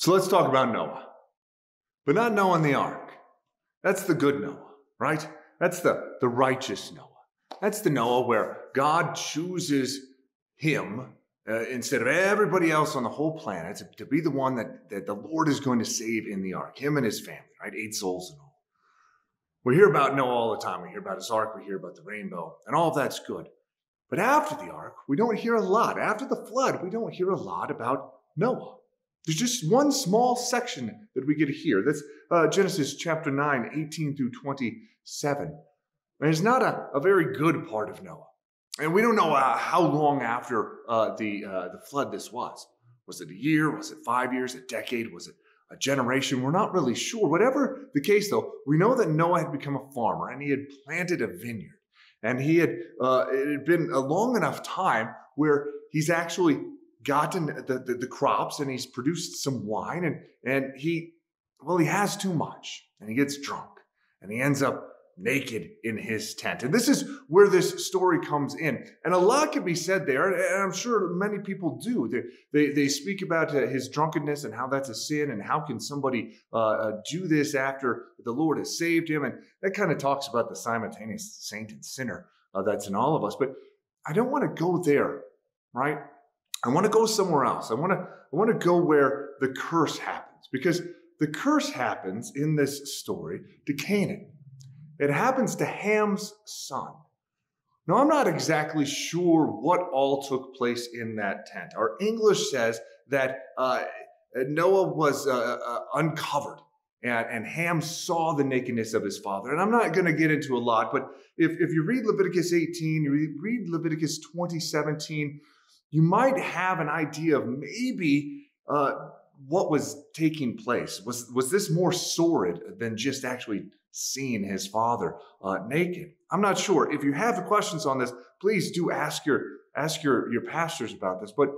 So let's talk about Noah. But not Noah in the ark. That's the good Noah, right? That's the, the righteous Noah. That's the Noah where God chooses him uh, instead of everybody else on the whole planet to, to, be the one that, that the Lord is going to save in the ark, him and his family, right? Eight souls in all. We hear about Noah all the time. We hear about his ark, we hear about the rainbow, and all of that's good. But after the ark, we don't hear a lot. After the flood, we don't hear a lot about Noah. There's just one small section that we get hear. That's uh, Genesis chapter 9, 18 through 27. And it's not a, a very good part of Noah. And we don't know uh, how long after uh, the, uh, the flood this was. Was it a year? Was it five years? A decade? Was it a generation? We're not really sure. Whatever the case, though, we know that Noah had become a farmer and he had planted a vineyard. And he had, uh, it had been a long enough time where he's actually gotten the, the, the crops and he's produced some wine and, and he, well, he has too much and he gets drunk and he ends up naked in his tent. And this is where this story comes in. And a lot can be said there, and I'm sure many people do. They, they, they speak about uh, his drunkenness and how that's a sin, and how can somebody uh, uh, do this after the Lord has saved him. And that kind of talks about the simultaneous saint and sinner uh, that's in all of us. But I don't want to go there, right? I want to go somewhere else. I want to, I want to go where the curse happens because the curse happens in this story to Canaan. It happens to Ham's son. Now, I'm not exactly sure what all took place in that tent. Our English says that uh, Noah was uh, uh, uncovered and, and Ham saw the nakedness of his father. And I'm not going to get into a lot, but if, if you read Leviticus 18, you read Leviticus 2017, you might have an idea of maybe uh, what was taking place. Was, was this more sordid than just actually seeing his father uh, naked? I'm not sure. If you have questions on this, please do ask your ask your, your pastors about this. But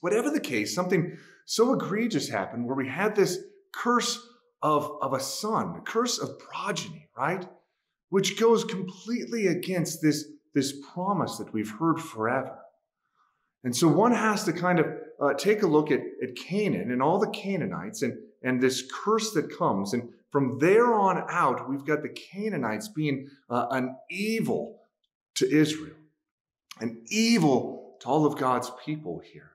whatever the case, something so egregious happened where we had this curse of, of a son, curse of progeny, right? Which goes completely against this, this promise that we've heard forever. And so one has to kind of uh, take a look at, at Canaan and all the Canaanites and, and this curse that comes. And from there on out, we've got the Canaanites being uh, an evil to Israel, an evil to all of God's people here.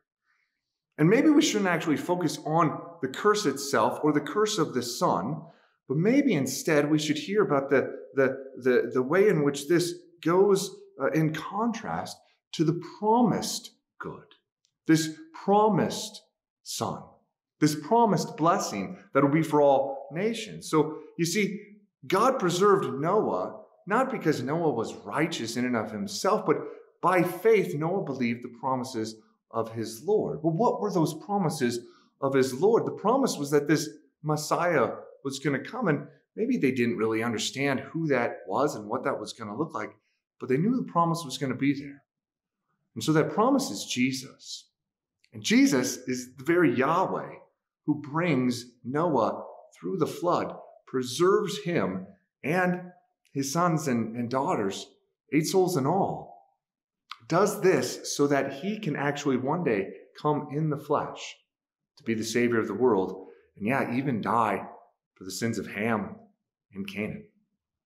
And maybe we shouldn't actually focus on the curse itself or the curse of the son, but maybe instead we should hear about the, the, the, the way in which this goes uh, in contrast to the promised good, this promised son this promised blessing that will be for all nations. So you see, God preserved Noah not because Noah was righteous in and of himself, but by faith, Noah believed the promises of his Lord. Well, what were those promises of his Lord? The promise was that this Messiah was going to come, and maybe they didn't really understand who that was and what that was going to look like, but they knew the promise was going to be there. And so that promise is Jesus. And Jesus is the very Yahweh who brings Noah through the flood, preserves him and his sons and, and daughters, eight souls in all, does this so that he can actually one day come in the flesh to be the Savior of the world, and yeah, even die for the sins of Ham and Canaan.